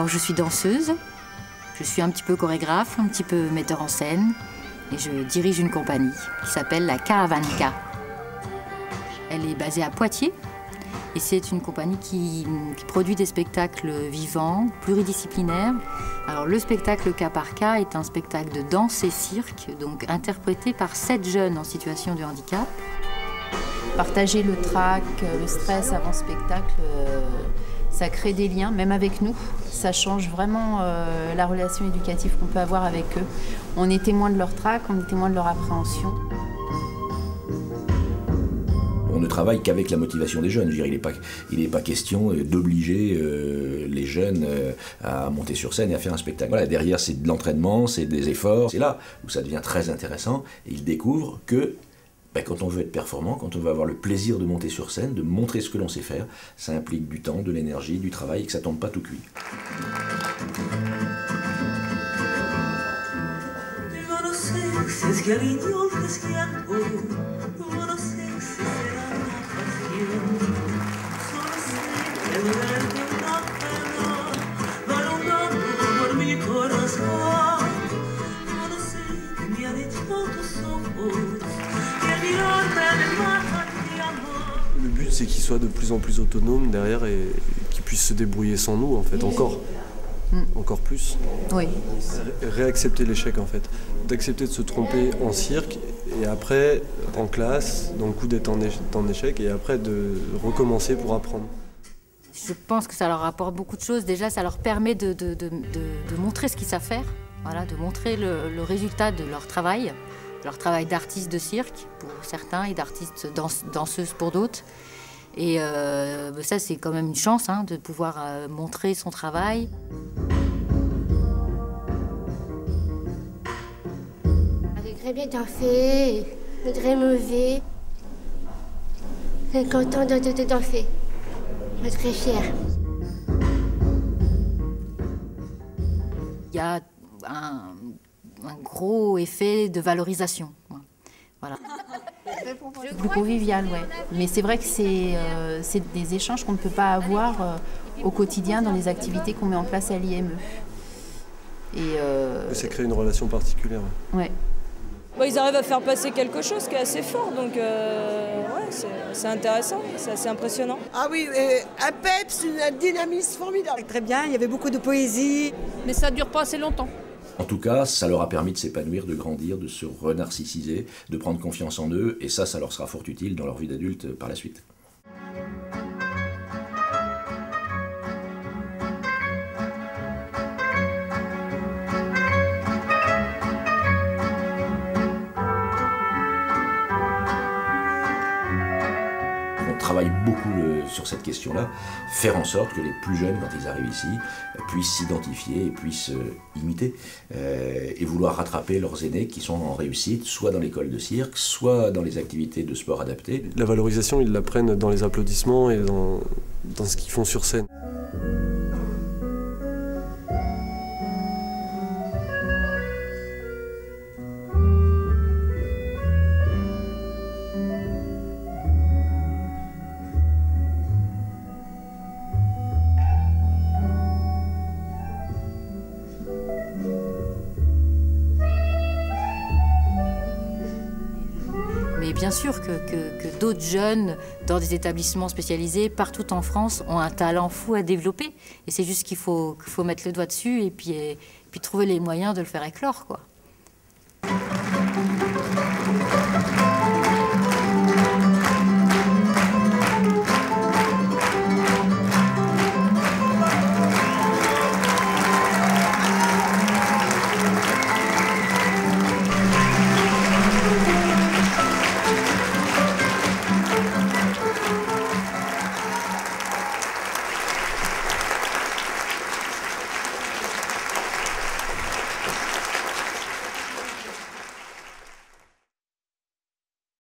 Alors je suis danseuse, je suis un petit peu chorégraphe, un petit peu metteur en scène et je dirige une compagnie qui s'appelle la Caravanca. Elle est basée à Poitiers et c'est une compagnie qui, produit des spectacles vivants, pluridisciplinaires. Alors le spectacle cas par cas est un spectacle de danse et cirque, donc interprété par sept jeunes en situation de handicap. Partager le trac, le stress avant spectacle, euh, ça crée des liens, même avec nous. Ça change vraiment euh, la relation éducative qu'on peut avoir avec eux. On est témoin de leur trac, on est témoin de leur appréhension. On ne travaille qu'avec la motivation des jeunes. il n'est pas, pas, question d'obliger euh, les jeunes euh, à monter sur scène et à faire un spectacle. Voilà, derrière, c'est de l'entraînement, c'est des efforts. C'est là où ça devient très intéressant. Ils découvrent que ben, quand on veut être performant, quand on veut avoir le plaisir de monter sur scène, de montrer ce que l'on sait faire, ça implique du temps, de l'énergie, du travail et que ça tombe pas tout cuit. Le but, c'est qu'ils soient de plus en plus autonomes derrière et qu'ils puissent se débrouiller sans nous, en fait, encore. Mm. Encore plus. Oui. réaccepter l'échec, en fait. D'accepter de se tromper en cirque et après, en classe, dans le coup d'être en échec et après de recommencer pour apprendre. Je pense que ça leur apporte beaucoup de choses. Déjà, ça leur permet de, de, de, de montrer ce qu'ils savent faire, voilà, de montrer le, le résultat de leur travail leur travail d'artiste de cirque pour certains et d'artiste danseuse pour d'autres. Et euh, bah, ça, c'est quand même une chance hein, de pouvoir euh, montrer son travail. Très bien danser, très mauvais. Très content de danser. Très fier. Il y a un un gros effet de valorisation. Voilà. Plus convivial, ouais. Mais c'est vrai que c'est euh, des échanges qu'on ne peut pas avoir euh, au quotidien dans les activités qu'on met en place à l'IME. Et euh, ça crée une relation particulière. Ouais. Bah, ils arrivent à faire passer quelque chose qui est assez fort, donc ouais, c'est intéressant, c'est assez impressionnant. Ah oui, un peps, un dynamisme formidable. Très bien, il y avait beaucoup de poésie. Mais ça ne dure pas assez longtemps. En tout cas, ça leur a permis de s'épanouir, de grandir, de se renarcissiser, de prendre confiance en eux, et ça, ça leur sera fort utile dans leur vie d'adulte par la suite. Travaille beaucoup sur cette question-là, faire en sorte que les plus jeunes, quand ils arrivent ici, puissent s'identifier et puissent euh, imiter euh, et vouloir rattraper leurs aînés qui sont en réussite, soit dans l'école de cirque, soit dans les activités de sport adaptées. La valorisation, ils la prennent dans les applaudissements et dans ce qu'ils font sur scène. Bien sûr que, d'autres jeunes dans des établissements spécialisés partout en France ont un talent fou à développer. Et c'est juste qu'il faut, mettre le doigt dessus et puis, et puis trouver les moyens de le faire éclore. Quoi.